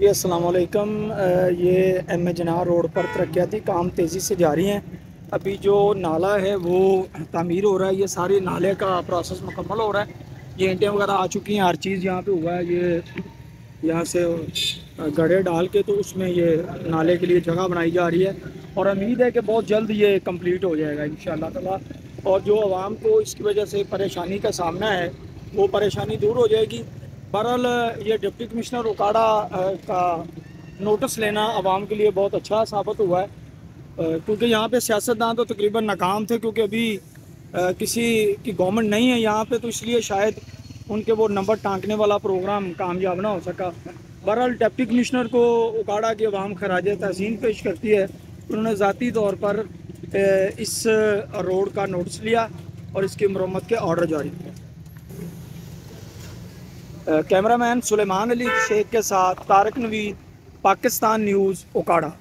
जी असलकम ये M A जना रोड पर तरक्याती काम तेज़ी से जारी हैं। अभी जो नाला है, वो तमीर हो रहा है। ये सारे नाले का प्रोसेस मुकम्मल हो रहा है। ये ईंटें वगैरह आ चुकी हैं। हर चीज़ यहाँ पे हुआ है। ये यहाँ से गड़े डाल के तो उसमें ये नाले के लिए जगह बनाई जा रही है। और उम्मीद है कि बहुत जल्द ये कंप्लीट हो जाएगा इन ताला। और जो आवाम को इसकी वजह से परेशानी का सामना है, वो परेशानी दूर हो जाएगी। बहरहाल, ये डिप्टी कमिश्नर उकाड़ा का नोटिस लेना आवाम के लिए बहुत अच्छा साबित हुआ है। क्योंकि यहाँ पे सियासतदान तो तकरीबन नाकाम थे, क्योंकि अभी किसी की गवर्नमेंट नहीं है यहाँ पे तो इसलिए शायद उनके वो नंबर टांकने वाला प्रोग्राम कामयाब ना हो सका। बहरहाल, डिप्टी कमिश्नर को उकाड़ा की आवाम खराज तहसीन पेश करती है। उन्होंने ज़ाती तौर पर इस रोड का नोटिस लिया और इसकी मरम्मत के ऑर्डर जारी किए। कैमरामैन सुलेमान अली शेख के साथ तारक नवीद पाकिस्तान न्यूज़ ओकाड़ा